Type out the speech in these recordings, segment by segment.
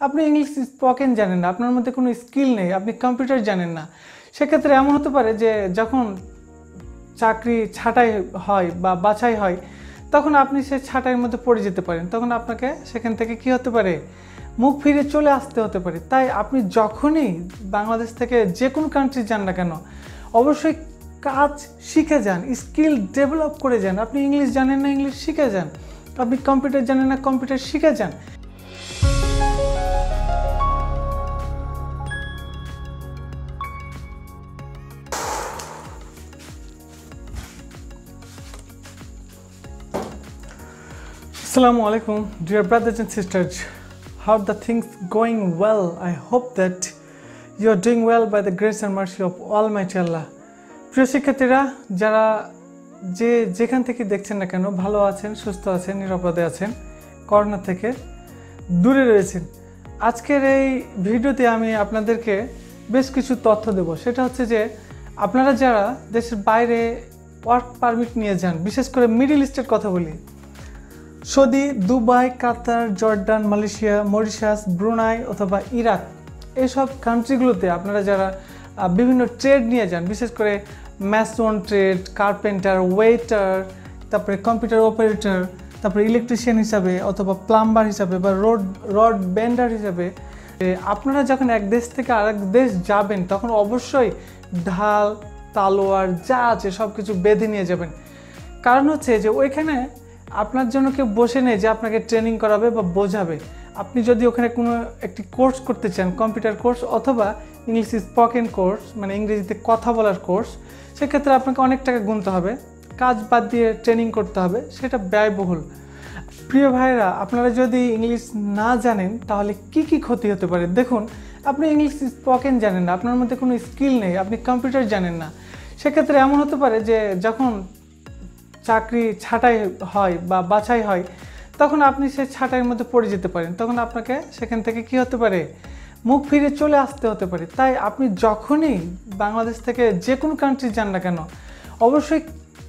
আপনি English spoken জানেন না, আপনার মধ্যে কোনো স্কিল নেই, আপনি কম্পিউটার জানেন না। সেক্ষেত্রে এমন হতে পারে যে যখন চাকরি ছাঁটাই হয় বা বাছাই হয়, তখন আপনি সে ছাঁটাইয়ের মধ্যে পড়ে যেতে পারেন। তখন আপনাকে সেখান থেকে কি হতে পারে? মুখ ফিরে চলে আসতে হতে পারে। তাই আপনি যখনই বাংলাদেশ থেকে যে কোনো কান্ট্রি যান না কেন, অবশ্যই কাজ শিখে যান স্কিল ডেভেলপ করে যান। আপনি ইংলিশ জানেন না ইংলিশ শিখে যান। আপনি কম্পিউটার জানেন না কম্পিউটার শিখে যান। Assalamu alaikum, dear brothers and sisters. How the things going well? I hope that you are doing well by the grace and mercy of Almighty Allah. প্রিয় শিক্ষার্থীরা যারা যে যেখান থেকে দেখছেন না কেন ভালো আছেন সুস্থ আছেন নিরাপদে আছেন করোনা থেকে দূরে রয়েছেন আজকের এই ভিডিওতে আমি আপনাদেরকে বেশ কিছু তথ্য দেব সেটা হচ্ছে যে আপনারা যারা দেশের বাইরে ওয়ার্ক পারমিট নিয়ে যান বিশেষ করে মিডিল ইস্টের কথা বলি Saudi, Dubai, Qatar, Jordan, Malaysia, Mauritius, Brunei অথবা ইরাক এসব কান্ট্রিগুলোতে আপনারা যারা বিভিন্ন ট্রেড নিয়ে যান, বিশেষ করে ম্যাসন ট্রেড কার্পেন্টার ওয়েটার তারপরে কম্পিউটার অপারেটর তারপরে ইলেকট্রিশিয়ান হিসাবে অথবা প্লাম্বার হিসাবে বা রোড রড বেন্ডার হিসাবে আপনারা যখন এক দেশ থেকে আরেক দেশ যাবেন, তখন অবশ্যই ঢাল, তালোয়ার যা আছে সব কিছু বেঁধে নিয়ে যাবেন। কারণ হচ্ছে যে ওইখানে আপনার জন্য কেউ বসে নেই যে আপনাকে ট্রেনিং করাবে বা বোঝাবে। আপনি যদি ওখানে কোনো একটি কোর্স করতে চান কম্পিউটার কোর্স অথবা ইংলিশ স্পোকেন কোর্স মানে ইংরেজিতে কথা বলার কোর্স সেক্ষেত্রে আপনাকে অনেক টাকা গুনতে হবে। কাজ বাদ দিয়ে ট্রেনিং করতে হবে, সেটা ব্যয়বহুল। প্রিয় ভাইরা আপনারা যদি ইংলিশ না জানেন, তাহলে কি কি ক্ষতি হতে পারে? দেখুন, আপনি ইংলিশ স্পোকেন জানেন না, আপনার মধ্যে কোনো স্কিল নেই, আপনি কম্পিউটার জানেন না। সেক্ষেত্রে এমন হতে পারে যে যখন চাকরি ছাঁটাই হয় বা বাছাই হয়, তখন আপনি সেই ছাঁটাইয়ের মধ্যে পড়ে যেতে পারেন। তখন আপনাকে সেখান থেকে কি হতে পারে? মুখ ফিরে চলে আসতে হতে পারে। তাই আপনি যখনই বাংলাদেশ থেকে যে কোনো কান্ট্রি যান না কেন, অবশ্যই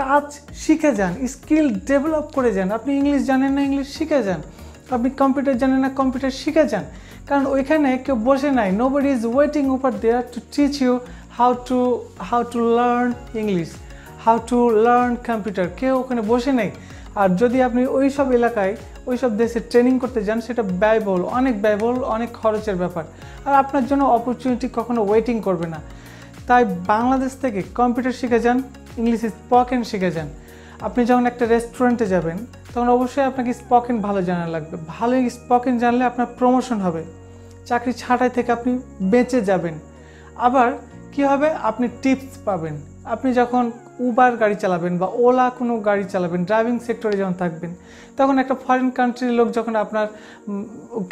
কাজ শিখে যান স্কিল ডেভেলপ করে যান। আপনি ইংলিশ জানেন না ইংলিশ শিখে যান। আপনি কম্পিউটার জানেন না কম্পিউটার শিখে যান। কারণ ওইখানে কেউ বসে নাই। Nobody is waiting over there to teach you how to how to learn English how to learn computer. কেউ ওখানে বসে নেই। আর যদি আপনি ওই সব এলাকায় ওই সব দেশে ট্রেনিং করতে যান, সেটা ব্যয়বহুল, অনেক ব্যয়বহুল, অনেক খরচের ব্যাপার। আর আপনার জন্য অপরচুনিটি কখনো ওয়েটিং করবে না। তাই বাংলাদেশ থেকে কম্পিউটার শিখে যান, ইংলিশ স্পোকেন শিখে যান। আপনি যখন একটা রেস্টুরেন্টে যাবেন, তখন অবশ্যই আপনাকে স্পোকেন ভালো জানা লাগবে। ভালো স্পকেন জানলে আপনার প্রমোশন হবে। চাকরি ছাঁটাই থেকে আপনি বেঁচে যাবেন। আবার কি হবে? আপনি টিপস পাবেন। আপনি যখন উবার গাড়ি চালাবেন বা ওলা কোনো গাড়ি চালাবেন ড্রাইভিং সেক্টরে যখন থাকবেন, তখন একটা ফরেন কান্ট্রির লোক যখন আপনার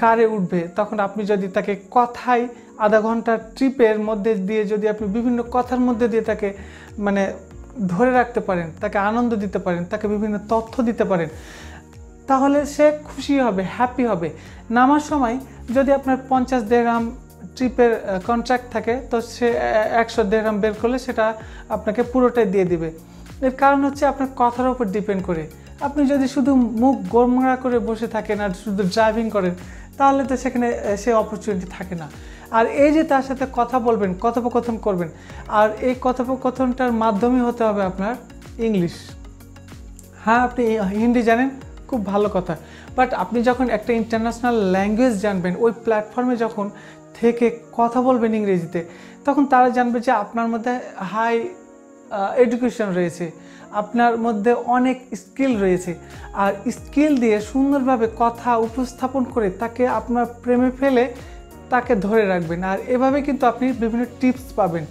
কারে উঠবে, তখন আপনি যদি তাকে কথায় আধা ঘণ্টার ট্রিপের মধ্যে দিয়ে যদি আপনি বিভিন্ন কথার মধ্যে দিয়ে তাকে মানে ধরে রাখতে পারেন, তাকে আনন্দ দিতে পারেন, তাকে বিভিন্ন তথ্য দিতে পারেন, তাহলে সে খুশি হবে হ্যাপি হবে। নামার সময় যদি আপনার পঞ্চাশ দেড়াম ট্রিপের কন্ট্রাক্ট থাকে, তো সে একশো দেড়াম বের করলে সেটা আপনাকে পুরোটাই দিয়ে দিবে। এর কারণ হচ্ছে আপনার কথার উপর ডিপেন্ড করে। আপনি যদি শুধু মুখ গোমরা করে বসে থাকেন আর শুধু ড্রাইভিং করেন, তাহলে তো সেখানে সে অপরচুনিটি থাকে না। আর এই যে তার সাথে কথা বলবেন, কথোপকথন করবেন, আর এই কথোপকথনটার মাধ্যমে হতে হবে আপনার ইংলিশ হ্যাঁ আপনি হিন্দি জানেন, খুব ভালো কথা। বাট আপনি যখন একটা ইন্টারন্যাশনাল ল্যাঙ্গুয়েজ জানবেন, ওই প্ল্যাটফর্মে যখন থেকে কথা বলবেন ইংরেজিতে, তখন তারা জানবে যে আপনার মধ্যে হাই এডুকেশন রয়েছে, আপনার মধ্যে অনেক স্কিল রয়েছে, আর স্কিল দিয়ে সুন্দরভাবে কথা উপস্থাপন করে তাকে আপনার প্রেমে ফেলে তাকে ধরে রাখবেন, আর এভাবে কিন্তু আপনি বিভিন্ন টিপস পাবেন।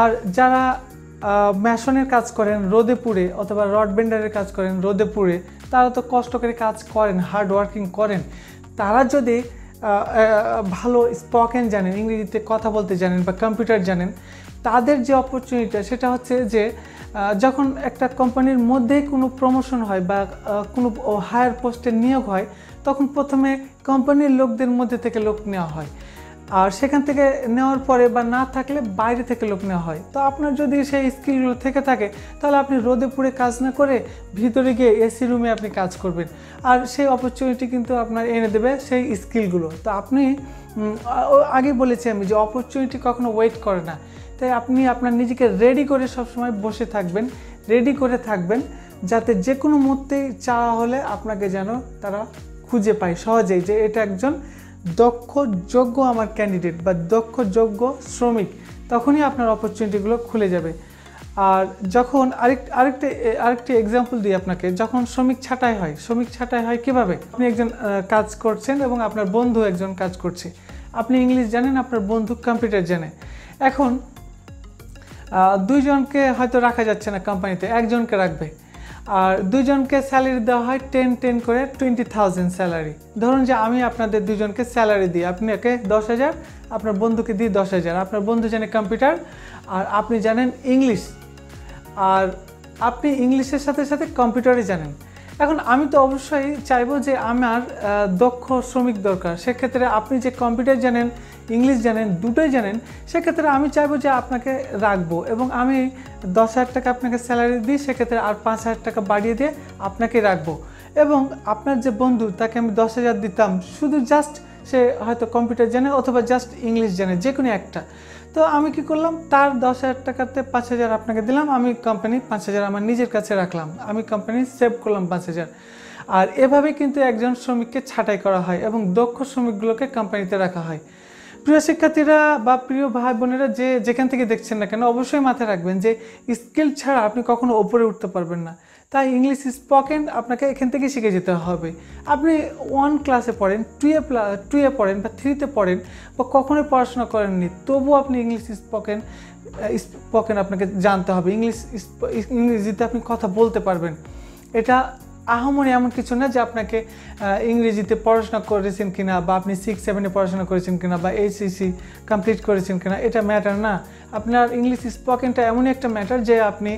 আর যারা ম্যাশনের কাজ করেন রোদে পুড়ে অথবা রড বেন্ডারের কাজ করেন রোদে পুড়ে তারা তো কষ্ট করে কাজ করেন হার্ড ওয়ার্কিং করেন, তারা যদি ভালো স্পোকেন জানেন, ইংরেজিতে কথা বলতে জানেন বা কম্পিউটার জানেন, তাদের যে অপরচুনিটি সেটা হচ্ছে যে যখন একটা কোম্পানির মধ্যে কোনো প্রমোশন হয় বা কোনো হায়ার পোস্টে নিয়োগ হয়, তখন প্রথমে কোম্পানির লোকদের মধ্যে থেকে লোক নেওয়া হয়। আর সেখান থেকে নেওয়ার পরে বা না থাকলে বাইরে থেকে লোক নেওয়া হয়। তো আপনার যদি সেই স্কিলগুলো থেকে থাকে, তাহলে আপনি রোদে পুড়ে কাজ না করে ভিতরে গিয়ে এসি রুমে আপনি কাজ করবেন। আর সেই অপরচুনিটি কিন্তু আপনার এনে দেবে সেই স্কিলগুলো তো আপনি আগে বলেছি আমি যে অপরচুনিটি কখনো ওয়েট করে না। তাই আপনি আপনার নিজেকে রেডি করে সবসময় বসে থাকবেন রেডি করে থাকবেন, যাতে যে কোনো মুহূর্তেই চাওয়া হলে আপনাকে যেন তারা খুঁজে পায় সহজেই যে এটা একজন দক্ষ যোগ্য আমার ক্যান্ডিডেট বা দক্ষ যোগ্য শ্রমিক, তখনই আপনার অপরচুনিটিগুলো খুলে যাবে। আর যখন আরেক আরেকটা আরেকটি এক্সাম্পল দিই আপনাকে, যখন শ্রমিক ছাঁটাই হয়, শ্রমিক ছাঁটাই হয় কীভাবে? আপনি একজন কাজ করছেন এবং আপনার বন্ধু একজন কাজ করছে। আপনি ইংলিশ জানেন, আপনার বন্ধু কম্পিউটার জানে। এখন দুইজনকে হয়তো রাখা যাচ্ছে না কোম্পানিতে একজনকে রাখবে। আর দুজনকে স্যালারি দেওয়া হয় টেন টেন করে টোয়েন্টি থাউজেন্ড স্যালারি ধরুন যে আমি আপনাদের দুজনকে স্যালারি দিই। আপনি একে দশ হাজার, আপনার বন্ধুকে দিই দশ হাজার। আপনার বন্ধু জানে কম্পিউটার আর আপনি জানেন ইংলিশ আর আপনি ইংলিশের সাথে সাথে কম্পিউটারই জানেন। এখন আমি তো অবশ্যই চাইব যে আমার দক্ষ শ্রমিক দরকার। সেক্ষেত্রে আপনি যে কম্পিউটার জানেন ইংলিশ জানেন, দুটোই জানেন, সেক্ষেত্রে আমি চাইব যে আপনাকে রাখব এবং আমি দশ হাজার টাকা আপনাকে স্যালারি দিই সেক্ষেত্রে আর পাঁচ হাজার টাকা বাড়িয়ে দিয়ে আপনাকে রাখব। এবং আপনার যে বন্ধু, তাকে আমি দশ হাজার দিতাম, শুধু জাস্ট সে হয়তো কম্পিউটার জানে অথবা জাস্ট ইংলিশ জানে, যে কোনো একটা। তো আমি কি করলাম, তার দশ হাজার টাকাতে পাঁচ হাজার আপনাকে দিলাম, আমি কোম্পানি পাঁচ হাজার আমার নিজের কাছে রাখলাম, আমি কোম্পানি সেভ করলাম পাঁচ হাজার। আর এভাবে কিন্তু একজন শ্রমিককে ছাঁটাই করা হয় এবং দক্ষ শ্রমিকগুলোকে কোম্পানিতে রাখা হয়। প্রিয় শিক্ষার্থীরা বা প্রিয় ভাই বোনেরা যে যেখান থেকে দেখছেন না কেন, অবশ্যই মাথায় রাখবেন যে স্কিল ছাড়া আপনি কখনো ওপরে উঠতে পারবেন না। তাই ইংলিশ স্পোকেন আপনাকে এখান থেকে শিখে যেতে হবে। আপনি ওয়ান ক্লাসে পড়েন টুয়ে টুয়ে পড়েন বা থ্রিতে পড়েন বা কখনোই পড়াশোনা করেননি, তবুও আপনি ইংলিশ স্পোকেন স্পোকেন আপনাকে জানতে হবে। ইংলিশ ইংরেজিতে আপনি কথা বলতে পারবেন। এটা আহামরি এমন কিছু না যে আপনাকে ইংরেজিতে পড়াশোনা করেছেন কিনা বা আপনি সিক্স সেভেনে পড়াশোনা করেছেন কিনা বা এইচএসসি কমপ্লিট করেছেন কিনা, এটা ম্যাটার না। আপনার ইংলিশ স্পোকেনটা এমনই একটা ম্যাটার যে আপনি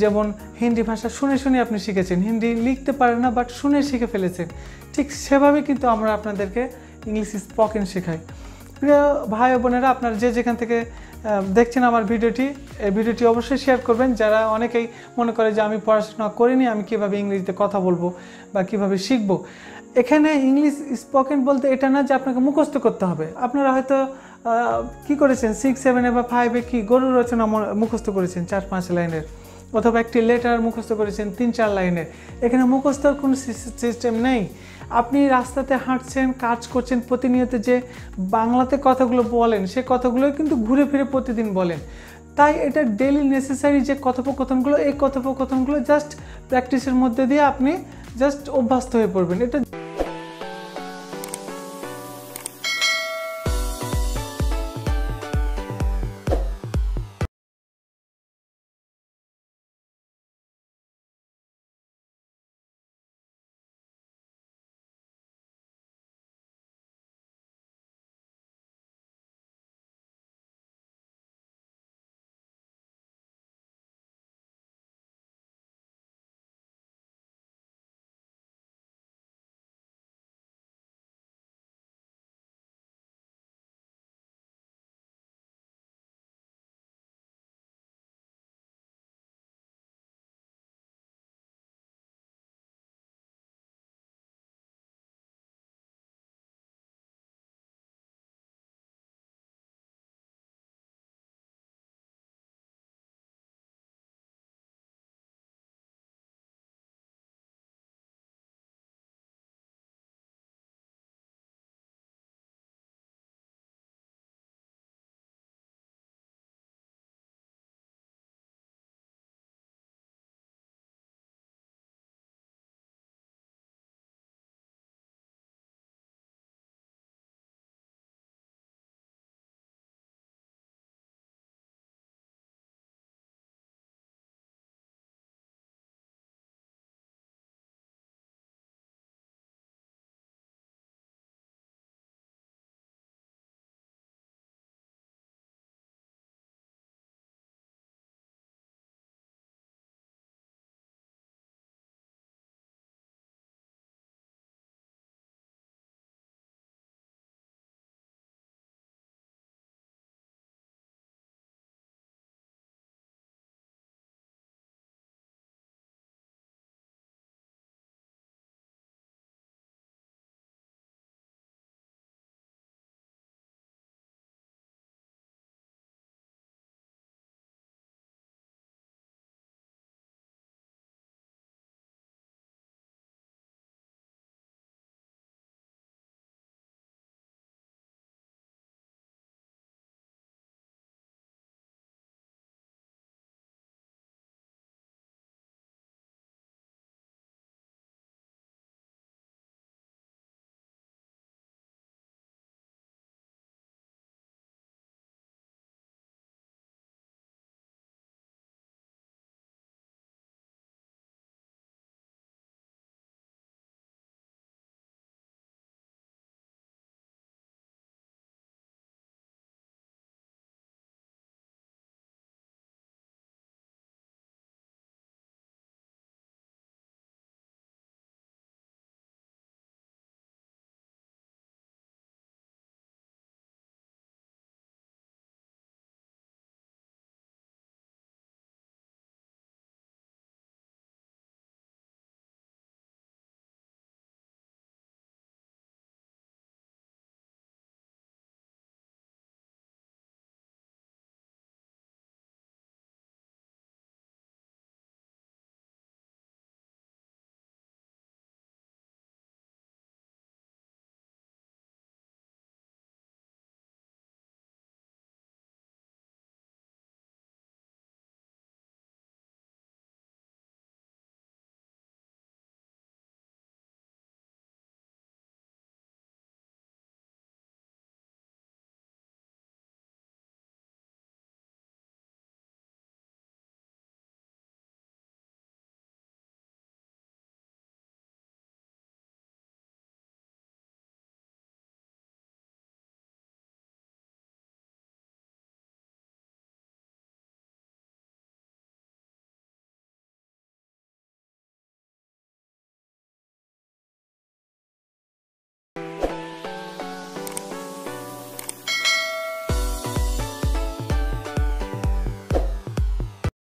যেমন হিন্দি ভাষা শুনে শুনে আপনি শিখেছেন। হিন্দি লিখতে পারেন না বাট শুনে শিখে ফেলেছেন। ঠিক সেভাবে কিন্তু আমরা আপনাদেরকে ইংলিশ স্পোকেন শেখাই। প্রিয় ভাই বোনেরা, আপনার যে যেখান থেকে দেখছেন আমার ভিডিওটি, এই ভিডিওটি অবশ্যই শেয়ার করবেন। যারা অনেকেই মনে করে যে আমি পড়াশোনা করিনি, আমি কীভাবে ইংরেজিতে কথা বলব বা কীভাবে শিখব। এখানে ইংলিশ স্পোকেন বলতে এটা না যে আপনাকে মুখস্থ করতে হবে। আপনারা হয়তো কি করেছেন? সিক্স সেভেনে বা ফাইভে কি গরুর রচনা মুখস্থ করেছেন, চার, পাঁচ লাইনের। অথবা একটি লেটার মুখস্থ করেছেন, তিন, চার লাইনের। এখানে মুখস্থর কোনো সিস্টেম নেই। আপনি রাস্তাতে হাঁটছেন, কাজ করছেন, প্রতিনিয়ত যে বাংলাতে কথাগুলো বলেন, সে কথাগুলো কিন্তু ঘুরে ফিরে প্রতিদিন বলেন। তাই এটা ডেলি নেসেসারি যে কথোপকথনগুলো, এই কথোপকথনগুলো জাস্ট প্র্যাকটিসের মধ্যে দিয়ে আপনি জাস্ট অভ্যস্ত হয়ে পড়বেন। এটা